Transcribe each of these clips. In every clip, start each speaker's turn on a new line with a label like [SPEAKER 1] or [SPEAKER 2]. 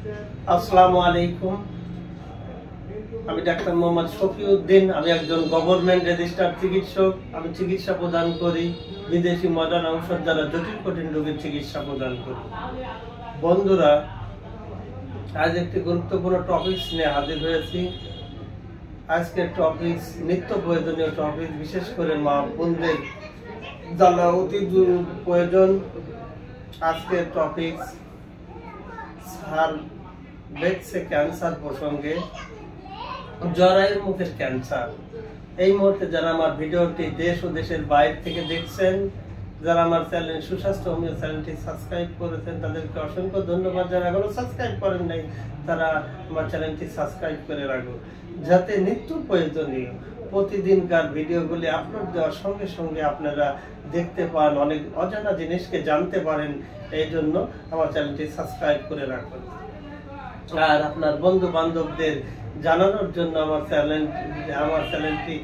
[SPEAKER 1] আসসালামু আলাইকুম আমি ডাক্তার মোহাম্মদ শফিউদ্দিন, আমি একজন গভর্নমেন্ট রেজিস্টার্ড চিকিৎসক। আমি চিকিৎসা প্রদান করি, বিদেশি মডার্ন ঔষধ দ্বারা জটিল কঠিন রোগের চিকিৎসা প্রদান করি। বন্ধুরা, আজ একটি গুরুত্বপূর্ণ টপিকস নিয়ে হাজির হয়েছি। আজকের টপিকস নিত্য প্রয়োজনীয় টপিক বিশেষ করে মা বোনদের জানা অতি প্রয়োজন। আজকের টপিকস সার্ভেক্সে ক্যান্সার প্রসঙ্গে। জরায়ুর মুখের ক্যান্সার। এই মুহূর্তে যারা আমার ভিডিওটি দেশ ও দেশের বাইরে থেকে দেখছেন, যারা আমার চ্যানেল সুস্বাস্থ্য হোমিও চ্যানেলটি সাবস্ক্রাইব করেছেন, তাদেরকে অসংখ্য ধন্যবাদ যারা এখনও সাবস্ক্রাইব করেন নাই, তারা আমার চ্যানেলটি সাবস্ক্রাইব করে রাখুন। যাতে নিত্য প্রয়োজনীয় প্রতিদিনকার ভিডিওগুলি আপলোড দেওয়ার সঙ্গে সঙ্গে আপনারা দেখতে পান, অনেক অজানা জিনিসকে জানতে পারেন, এই জন্য আমার চ্যানেলটি সাবস্ক্রাইব করে রাখুন। আর আপনার বন্ধু বান্ধবদের জানানোর জন্য আমার চ্যানেল, আমার চ্যানেলটি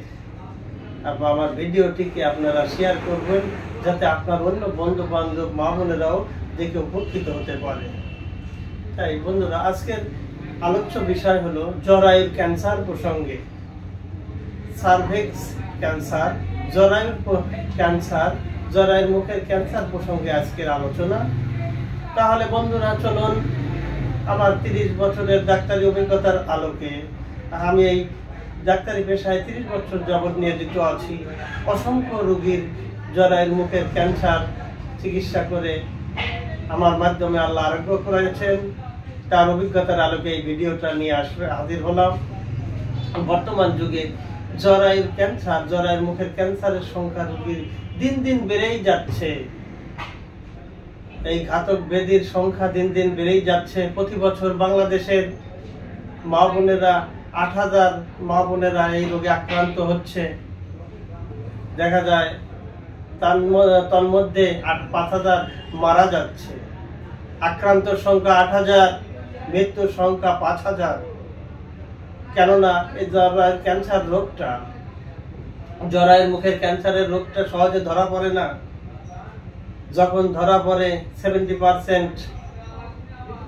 [SPEAKER 1] আমার ভিডিওটিকে আপনারা শেয়ার করবেন, যাতে আপনার অন্য বন্ধু বান্ধব মা বোনেরাও দেখে উপকৃত হতে পারে। তাই বন্ধুরা, আজকের আলোচ্য বিষয় হলো জরায়ুর ক্যান্সার প্রসঙ্গে। সার্ভেক্স ক্যান্সার জরায়ুর ক্যান্সার জরায়ুর মুখের ক্যান্সার প্রসঙ্গে আজকের আলোচনা। তাহলে বন্ধুরা, চলুন আমার তিরিশ বছরের ডাক্তারি অভিজ্ঞতার আলোকে। আমি এই ডাক্তারি পেশায় তিরিশ বছর যাবৎ নিয়োজিত আছি। অসংখ্য রোগীর জরায়ুর মুখের ক্যান্সার চিকিৎসা করে আমার মাধ্যমে আল্লাহ আরোগ্য করেছেন। তার অভিজ্ঞতার আলোকে এই ভিডিওটা নিয়ে আসবে হাজির হলাম। বর্তমান যুগে জরায়ুর ক্যান্সার, জরায়ুর মুখের ক্যান্সারের সংখ্যা রোগীর দিন দিন বেড়েই যাচ্ছে। এই ঘাতক ব্যাধির সংখ্যা দিন দিন বেড়েই যাচ্ছে। প্রতি বছর বাংলাদেশের মা বোনেরা আট হাজার মা বোনেরা এই রোগে আক্রান্ত হচ্ছে। দেখা যায়, তার ম- তন্মধ্যে আট, পাঁচ হাজার মারা যাচ্ছে। আক্রান্ত সংখ্যা আট হাজার, মৃত্যুর সংখ্যা পাঁচ হাজার। কেননা এই জরায়ুর ক্যান্সার রোগটা জরায়ুর মুখের ক্যান্সারের রোগটা সহজে ধরা পড়ে না। যখন ধরা পড়ে সেভেন্টি পার্সেন্ট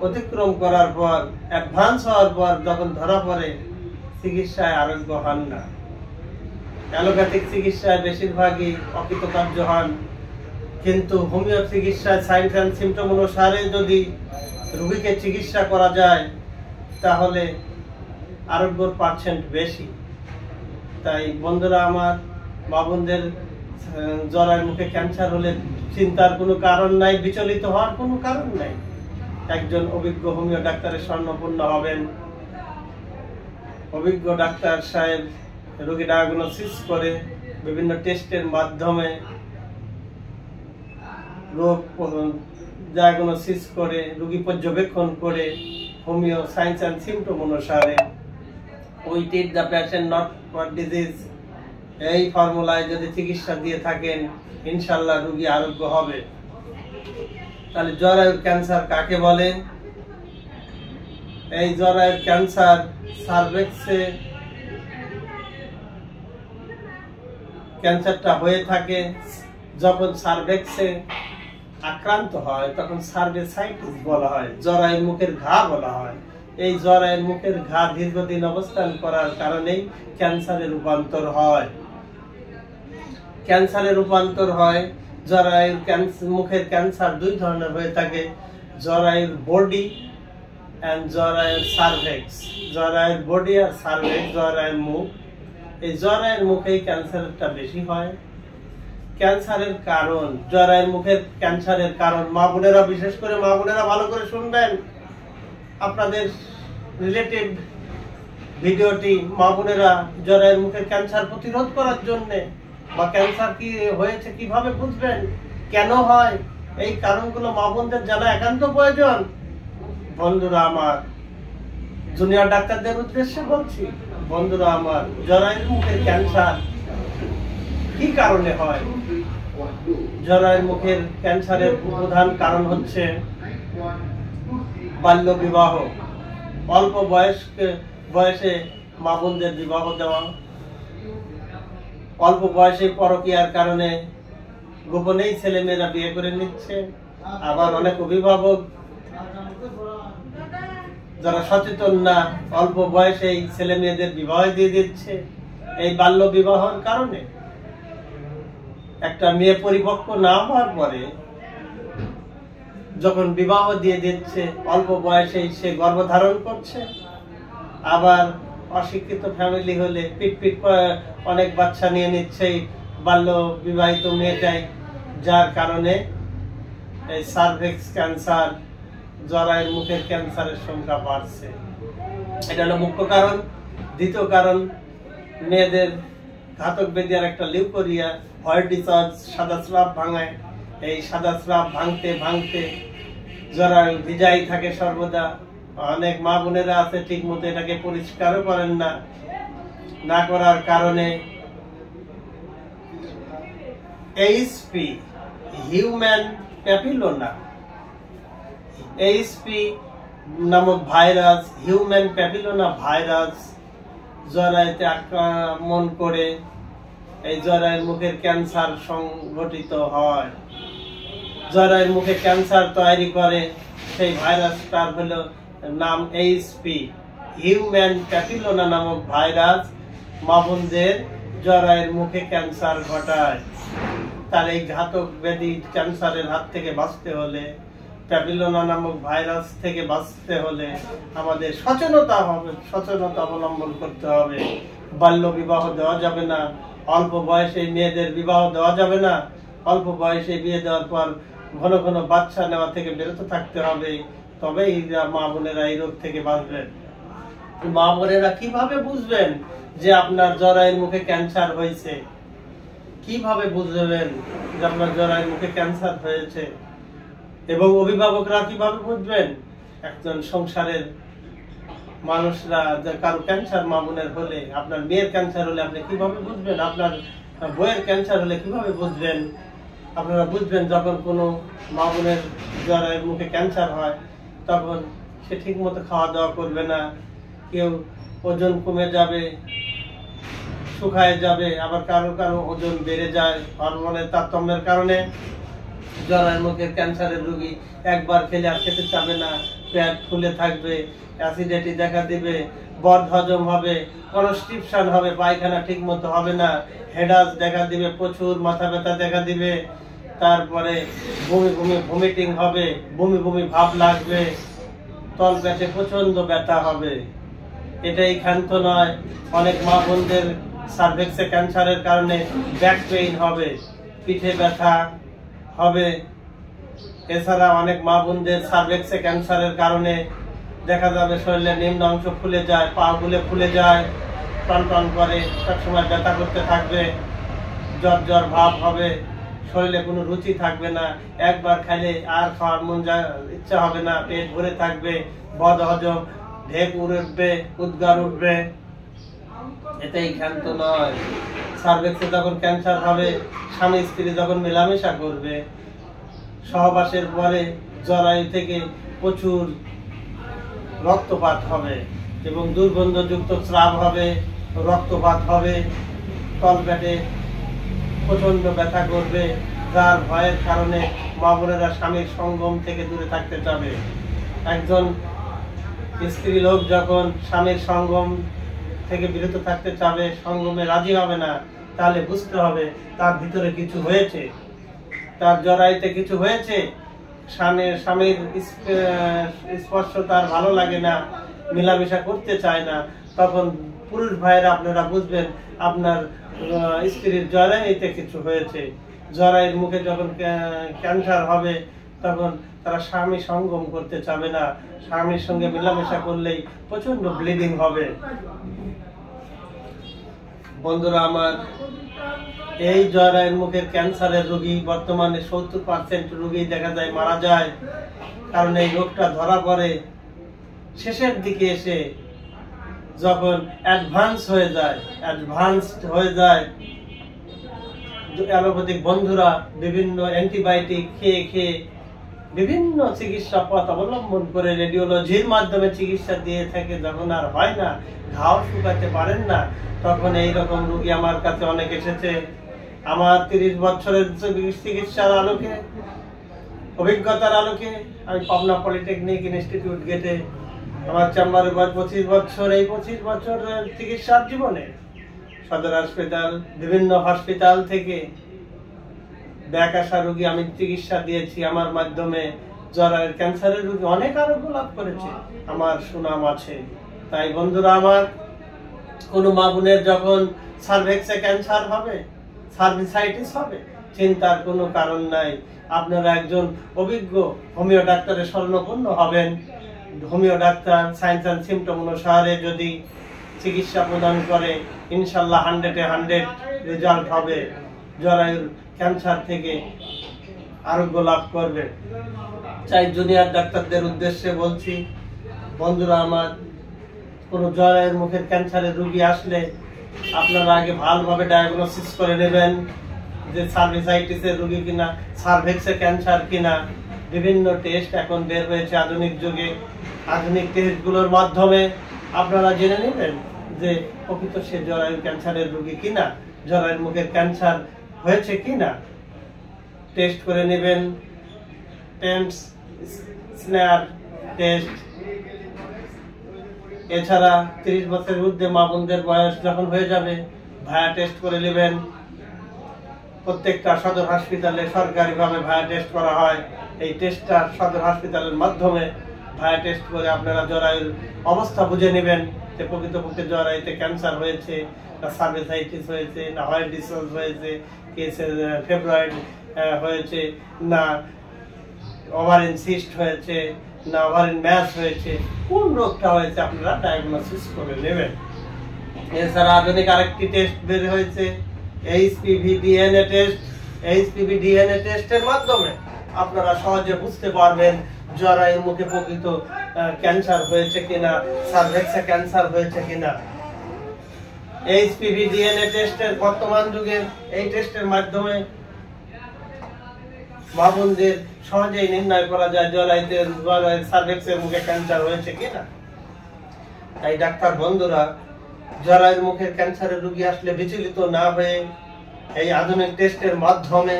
[SPEAKER 1] অতিক্রম করার পর অ্যাডভান্স হওয়ার পর যখন ধরা পড়ে, চিকিৎসায় আরোগ্য হন না। অ্যালোপ্যাথিক চিকিৎসায় বেশিরভাগই অকৃতকার্য হন। কিন্তু হোমিও চিকিৎসায় সাইন্স অ্যান্ড সিমটম অনুসারে যদি রোগীকে চিকিৎসা করা যায়, তাহলে আরোগ্যর পার্সেন্ট বেশি। তাই বন্ধুরা আমার মা বোনদের আহ, মুখে ক্যান্সার হলে চিন্তার কোনো কারণ নাই বিচলিত হওয়ার কোনো কারণ নাই। একজন অভিজ্ঞ হোমিও ডাক্তারের স্বর্ণপূর্ণ হবেন। অভিজ্ঞ ডাক্তার সাহেব রোগী ডায়াগনোসিস করে বিভিন্ন টেস্টের মাধ্যমে রোগ ডায়াগনোসিস করে রোগী পর্যবেক্ষণ করে হোমিও সায়েন্স অ্যান্ড সিমটম অনুসারে we treat the patient not for disease এই ফর্মুলায় যদি চিকিৎসা দিয়ে থাকেন, ইনশাল্লাহ রোগী আরোগ্য হবে। তাহলে জরায়ুর ক্যান্সার কাকে বলে? এই জরায়ুর ক্যান্সার সার্ভেক্সে ক্যান্সারটা হয়ে থাকে, যখন সার্ভেক্সে আক্রান্ত হয়, তখন সার্ভেসাইটিস বলা হয় জরায়ুর মুখের ঘা বলা হয়। এই জরায়ুর মুখের ঘা দীর্ঘদিন অবস্থান করার কারণেই ক্যান্সারে রূপান্তর হয়। ক্যান্সারে রূপান্তর হয় জরায়ুর মুখের ক্যান্সার দুই ধরনের হয়ে থাকে জরায়ুর বডি অ্যান্ড জরায়ুর সার্ভেক্স জরায়ুর বডি আর সার্ভেক্স জরায়ুর মুখ। এই জরায়ুর মুখেই ক্যান্সারটা বেশি হয়। ক্যান্সারের কারণ জরায়ুর মুখের ক্যান্সারের কারণ মা বোনেরা, বিশেষ করে মা বোনেরা ভালো করে শুনবেন। আপনাদের রিলেটেড ভিডিওটি মা বোনেরা জরায়ুর মুখের ক্যান্সার প্রতিরোধ করার জন্য বা ক্যান্সার কি হয়েছে কীভাবে বুঝবেন? কেন হয়? এই কারণগুলো মা বোনদের জানা একান্ত প্রয়োজন। বন্ধুরা আমার জুনিয়র ডাক্তারদের উদ্দেশ্যে বলছি, বন্ধুরা আমার জরায়ুর মুখের ক্যান্সার কি কারণে হয়? জরায়ুর মুখের ক্যান্সারের প্রধান কারণ হচ্ছে বাল্য বিবাহ। অল্প বয়স্ক, বয়সে মা বোনদের বিবাহ দেওয়া। অল্প বয়সে পরকীয়ার কারণে গোপনেই ছেলে মেয়েরা বিয়ে করে নিচ্ছে। আবার অনেক অভিভাবক। যারা সচেতন না, অল্প বয়সে ছেলে মেয়েদের বিবাহ দিয়ে দিচ্ছে। এই বাল্য বিবাহর কারণে একটা মেয়ে পরিপক্ক না হওয়ার পরে যখন বিবাহ দিয়ে দিচ্ছে, অল্প বয়সেই সে গর্ভধারণ করছে। আবার অশিক্ষিত ফ্যামিলি হলে পিট পিট অনেক বাচ্চা নিয়ে নিচ্ছে, এই বাল্য বিবাহিত মেয়েটাই। যার কারণে এই সার্ভেক্স ক্যান্সার জরায়ের মুখের ক্যান্সারের সংখ্যা বাড়ছে। এটা হলো মুখ্য কারণ। দ্বিতীয় কারণ, মেয়েদের ঘাতক বেদিয়ার একটা লিউকোরিয়া হোয়াইট ডিসঅর্জ সাদা স্রাব ভাঙায়। এই সাদা স্রাব ভাঙতে ভাঙতে জরায়ু ভিজাই থাকে সর্বদা। অনেক মা বোনেরা আছে ঠিক মতো এটাকে পরিষ্কারও করেন না। না করার কারণে এইচপি হিউম্যান প্যাপিলোনা এইচপি নামক ভাইরাস হিউম্যান প্যাপিলোনা ভাইরাস জরায়ুতে আক্রমণ করে, এই জরায়ের মুখের ক্যান্সার সংঘটিত হয়। জরায়ের মুখে ক্যান্সার তৈরি করে, সেই ভাইরাসটার হলো নাম এইচপি হিউম্যান প্যাপিলোনা নামক ভাইরাস মাবনদের জরায়ের মুখে ক্যান্সার ঘটায়। তার এই ঘাতক ব্যাধি ক্যান্সারের হাত থেকে বাঁচতে হলে প্যাপিলোনা নামক ভাইরাস থেকে বাঁচতে হলে আমাদের সচেতনতা হবে, সচেতনতা অবলম্বন করতে হবে। বাল্য বিবাহ দেওয়া যাবে না, অল্প বয়সে মেয়েদের বিবাহ দেওয়া যাবে না, অল্প বয়সে বিয়ে দেওয়ার পর ঘন ঘন বাচ্চা নেওয়া থেকে বিরত থাকতে হবে। তবেই মা বোনেরা এই রোগ থেকে বাঁচবেন। মা বোনেরা কীভাবে বুঝবেন যে আপনার জরায়ের মুখে ক্যান্সার হয়েছে? কীভাবে বুঝবেন যে আপনার জরায়ের মুখে ক্যান্সার হয়েছে? এবং অভিভাবকরা কীভাবে বুঝবেন? একজন সংসারের মানুষরা কারও ক্যান্সার মামুনের হলে, আপনার মেয়ের ক্যান্সার হলে আপনি কীভাবে বুঝবেন? আপনার বইয়ের ক্যান্সার হলে কীভাবে বুঝবেন? আপনারা বুঝবেন যখন কোনো মামুনের জ্বরের মুখে ক্যান্সার হয়, তখন সে ঠিক মতো খাওয়া দাওয়া করবে না। কেউ ওজন কমে যাবে, শুকায় যাবে, আবার কারও কারও ওজন বেড়ে যায় হরমোনের তারতম্যের কারণে। জরায়ের মুখের ক্যান্সারের রোগী একবার খেলে আর খেতে চাবে না, পেট ফুলে থাকবে, অ্যাসিডিটি দেখা দিবে বদ হজম হবে কনস্টিপশন হবে, পায়খানা ঠিক মতো হবে না হেডাস দেখা দিবে, প্রচুর মাথা ব্যথা দেখা দিবে, তারপরে বমি বমি ভমিটিং হবে, বমি বমি ভাব লাগবে, তল পেটে প্রচণ্ড ব্যথা হবে। এটাই ক্ষান্ত নয়, অনেক মা বোনদের সার্ভেক্সে ক্যান্সারের কারণে ব্যাক পেইন হবে, পিঠে ব্যথা হবে। এছাড়া অনেক মা বোনদের সার্ভেক্সে ক্যান্সারের কারণে দেখা যাবে শরীরের নিম্ন অংশ ফুলে যায়, পা গুলে ফুলে যায় টন টন করে, সবসময় ব্যথা করতে থাকবে, জ্বর জ্বর ভাব হবে, শরীরে কোনো রুচি থাকবে না, একবার খাইলে আর খাওয়ার মন ইচ্ছা হবে না, পেট ভরে থাকবে, বদ হজম, ঢেক উঠবে উদ্গার উঠবে। এটাই ক্ষান্ত নয়। সার্ভেক্সে যখন ক্যান্সার হবে, স্বামী স্ত্রী যখন মেলামেশা করবে, সহবাসের পরে জরায়ু থেকে প্রচুর রক্তপাত হবে এবং দুর্গন্ধযুক্ত স্রাব হবে, রক্তপাত হবে, তলপেটে প্রচণ্ড ব্যথা করবে, যার ভয়ের কারণে মা বোনেরা স্বামীর সঙ্গম থেকে দূরে থাকতে চাবে। একজন স্ত্রী লোক যখন স্বামীর সঙ্গম থেকে বিরত থাকতে চাবে, সঙ্গমে রাজি হবে না, তাহলে বুঝতে হবে তার ভিতরে কিছু হয়েছে। তার জরাইতে কিছু হয়েছে? স্বামীর স্বামীর স্পর্শ তার ভালো লাগে না, মেলামেশা করতে চায় না। তখন পুরুষ ভাইয়েরা আপনারা বুঝবেন, আপনার স্ত্রীর জরাইতে কিছু হয়েছে। জরাইয়ের মুখে যখন ক্যান্সার হবে, তখন তারা স্বামী সঙ্গম করতে চাবে না। স্বামীর সঙ্গে মেলামেশা করলেই প্রচণ্ড ব্লিডিং হবে। বন্ধুরা, আমার এই জরায়ের মুখের ক্যান্সারের রোগী, বর্তমানে সত্তর পার্সেন্ট রোগী দেখা যায় মারা যায়। কারণ এই রোগটা ধরা পড়ে, শেষের দিকে এসে যখন অ্যাডভান্স হয়ে যায় অ্যাডভান্সড হয়ে যায়, অ্যালোপ্যাথিক বন্ধুরা বিভিন্ন অ্যান্টিবায়োটিক খেয়ে খেয়ে বিভিন্ন চিকিৎসা পথ অবলম্বন করে রেডিওলজির মাধ্যমে চিকিৎসা দিয়ে থাকে। যখন আর হয় না, ঘাও শুকাতে পারেন না, তখন এই রকম রুগী আমার কাছে অনেক এসেছে। আমার তিরিশ বছরের চিকিৎসার আলোকে, অভিজ্ঞতার আলোকে, আমি পাবনা পলিটেকনিক ইনস্টিটিউট গেটে আমার চেম্বারে বয়স পঁচিশ বছর, এই পঁচিশ বছর চিকিৎসার জীবনে সদর হসপিটাল বিভিন্ন হসপিটাল থেকে ব্যাক আসা রোগী আমি চিকিৎসা দিয়েছি, আমার মাধ্যমে জরায়ের ক্যান্সারের রোগী অনেক আরোগ্য লাভ করেছে। আমার সুনাম আছে। তাই বন্ধুরা, আমার কোনো মা বোনের যখন সার্ভেক্সে ক্যান্সার হবে সার্ভিসাইটিস হবে, চিন্তার কোনো কারণ নাই। আপনারা একজন অভিজ্ঞ হোমিও ডাক্তারের স্বর্ণপূর্ণ হবেন। Homeo doctor science and symptom অনুসারে যদি চিকিৎসা প্রদান করে, ইনশাল্লাহ হান্ড্রেডে হান্ড্রেড রেজাল্ট হবে। জরায়ুর ক্যান্সার থেকে আরোগ্য লাভ করবে। চাই জুনিয়র ডাক্তারদের উদ্দেশ্যে বলছি, বন্ধুরা আমার, কোনো জরায়ুর মুখের ক্যান্সারের রোগী আসলে আপনারা আগে ভালোভাবে ডায়াগনোসিস করে নেবেন যে সার্ভিসাইটিসের রুগী কিনা, সার্ভেক্সে ক্যান্সার কিনা, বিভিন্ন টেস্ট এখন বের হয়েছে আধুনিক যুগে। আধুনিক টেস্টগুলোর মাধ্যমে আপনারা জেনে নেবেন যে প্রকৃত সে জরায়ু ক্যান্সারের রোগী কিনা, জরায়ুর মুখের ক্যান্সার হয়েছে কি না? টেস্ট করে নেবেন। টেন্স স্নেয়ার টেস্ট এছাড়া তিরিশ বছরের ঊর্ধ্বে মা বোনদের বয়স যখন হয়ে যাবে, ভায়া টেস্ট করে নেবেন। প্রত্যেকটা সদর হসপিটালে সরকারিভাবে ভায়া টেস্ট করা হয়। এই টেস্টটা সদর হসপিটালের মাধ্যমে ভায়া টেস্ট করে আপনারা জরায়ুর অবস্থা বুঝে নেবেন। যে প্রকৃতপক্ষে জরায়ুতে ক্যান্সার হয়েছে, না সার্ভিসাইটিস হয়েছে, না হোয়াইট ডিসঅজ হয়েছে, কেসে ফেব্রয়েড হয়েছে, না ওভারিন সিস্ট হয়েছে, না ওভারিন ম্যাস হয়েছে। কোন রোগটা হয়েছে আপনারা ডায়াগনোসিস করে নেবেন। এছাড়া আধুনিক আরেকটি টেস্ট বের হয়েছে HPV DNA test HPV DNA টেস্টের মাধ্যমে। আপনারা সহজে বুঝতে পারবেন জরায়ুর মুখে প্রকৃত ক্যান্সার হয়েছে কিনা সার্ভেক্সে ক্যান্সার হয়েছে কিনা। এইচপিভি ডিএনএ টেস্টের বর্তমান যুগে এই টেস্টের মাধ্যমে মা বোনদের সহজেই নির্ণয় করা যায় জরাইতে সার্ভেক্সের মুখে ক্যান্সার হয়েছে কিনা। তাই ডাক্তার বন্ধুরা জরায়ুর মুখের ক্যান্সারের রোগী আসলে বিচলিত না হয়ে এই আধুনিক টেস্টের মাধ্যমে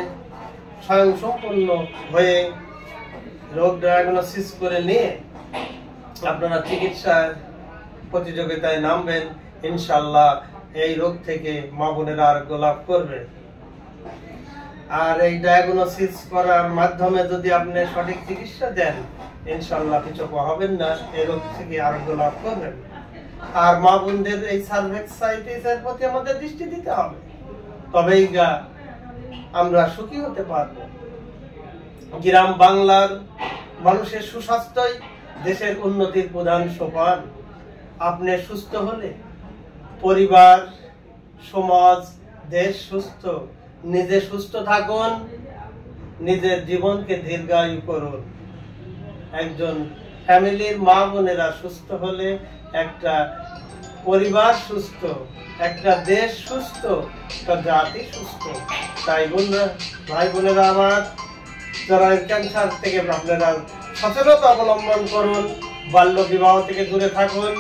[SPEAKER 1] স্বয়ং সম্পূর্ণ হয়ে রোগ ডায়াগনোসিস করে নিয়ে আপনারা চিকিৎসা প্রতিযোগিতায় নামবেন ইনশাল্লাহ এই রোগ থেকে মা বোনেরা আরোগ্য লাভ করবে। আর এই ডায়াগনোসিস করার মাধ্যমে যদি আপনি সঠিক চিকিৎসা দেন ইনশাল্লাহ কিছু হবেন না, এই রোগ থেকে আরোগ্য লাভ করবেন আর মা বোনদের এই সার্ভেক্সাইটিসের প্রতি আমাদের দৃষ্টি দিতে হবে। তবেই গা আমরা সুখী হতে পারব। গ্রাম বাংলার মানুষের সুস্বাস্থ্যই দেশের উন্নতির প্রধান সোপান। আপনি সুস্থ হলে পরিবার, সমাজ, দেশ সুস্থ। নিজে সুস্থ থাকুন, নিজের জীবনকে দীর্ঘায়ু করুন। একজন ফ্যামিলির মা বোনেরা সুস্থ হলে একটা পরিবার সুস্থ, একটা দেশ সুস্থ, একটা জাতি সুস্থ। তাই বোনরা ভাই বোনেরা আমার, যারা ক্যান্সার থেকে আপনারা সচেতনতা অবলম্বন করুন, বাল্য বিবাহ থেকে দূরে থাকুন,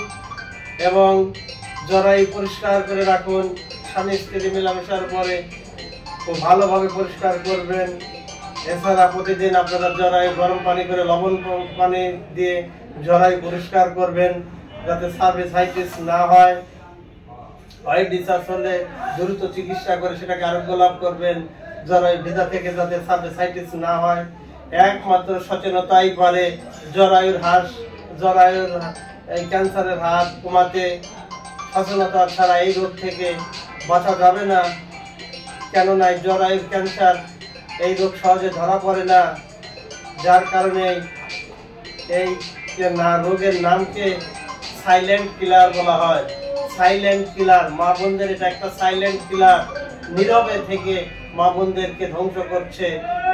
[SPEAKER 1] এবং জরাই পরিষ্কার করে রাখুন, স্বামী স্ত্রী মেলামেশার পরে খুব ভালোভাবে পরিষ্কার করবেন। এছাড়া প্রতিদিন আপনারা জরাই গরম পানি করে লবণ পানি দিয়ে জরাই পরিষ্কার করবেন। যাতে সার্ভিসাইটিস না হয় হোয়াইট ডিসার্জ হলে দ্রুত চিকিৎসা করে সেটাকে আরোগ্য লাভ করবেন জরাই ভিজা থেকে যাতে সার্ভিসাইটিস না হয়। একমাত্র সচেতনতাই পারে জরায়ুর হ্রাস জরায়ুর এই ক্যান্সারের হার কমাতে সচেতনতা ছাড়া এই রোগ থেকে বাঁচা যাবে না। কেননা জরায়ুর ক্যান্সার এই রোগ সহজে ধরা পড়ে না। যার কারণে এই না রোগের নামকে সাইলেন্ট কিলার বলা হয়। সাইলেন্ট কিলার মা বোনদের এটা একটা সাইলেন্ট কিলার নীরবে থেকে মা বোনদেরকে ধ্বংস করছে।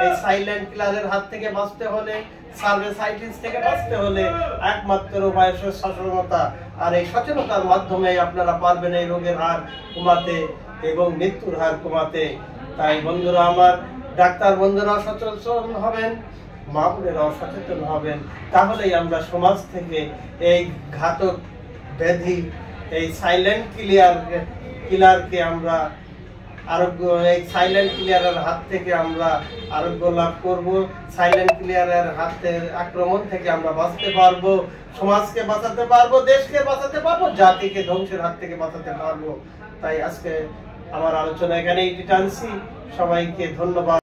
[SPEAKER 1] এই সাইলেন্ট কিলারের হাত থেকে বাঁচতে হলে সার্ভেসাইটিস থেকে বাঁচতে হলে একমাত্র বয়সের সচেতনতা। আর এই সচেতনতার মাধ্যমে আপনারা পারবেন এই রোগের হার কমাতে এবং মৃত্যুর হার কমাতে। তাই বন্ধুরা আমার, ডাক্তার বন্ধুরা সচেতন হবেন। মা বোনেরাও সচেতন হবেন, তাহলেই আমরা সমাজ থেকে এই ঘাতক ব্যাধি, এই সাইলেন্ট কিলিয়ার কিলারকে আমরা আরোগ্য, এই সাইলেন্ট ক্লিয়ারের হাত থেকে আমরা আরোগ্য লাভ করব সাইলেন্ট ক্লিয়ারের হাতে আক্রমণ থেকে আমরা বাঁচতে পারব, সমাজকে বাঁচাতে পারব, দেশকে বাঁচাতে পারব, জাতিকে ধ্বংসের হাত থেকে বাঁচাতে পারব। তাই আজকে আমার আলোচনা এখানেই টানছি। সবাইকে ধন্যবাদ।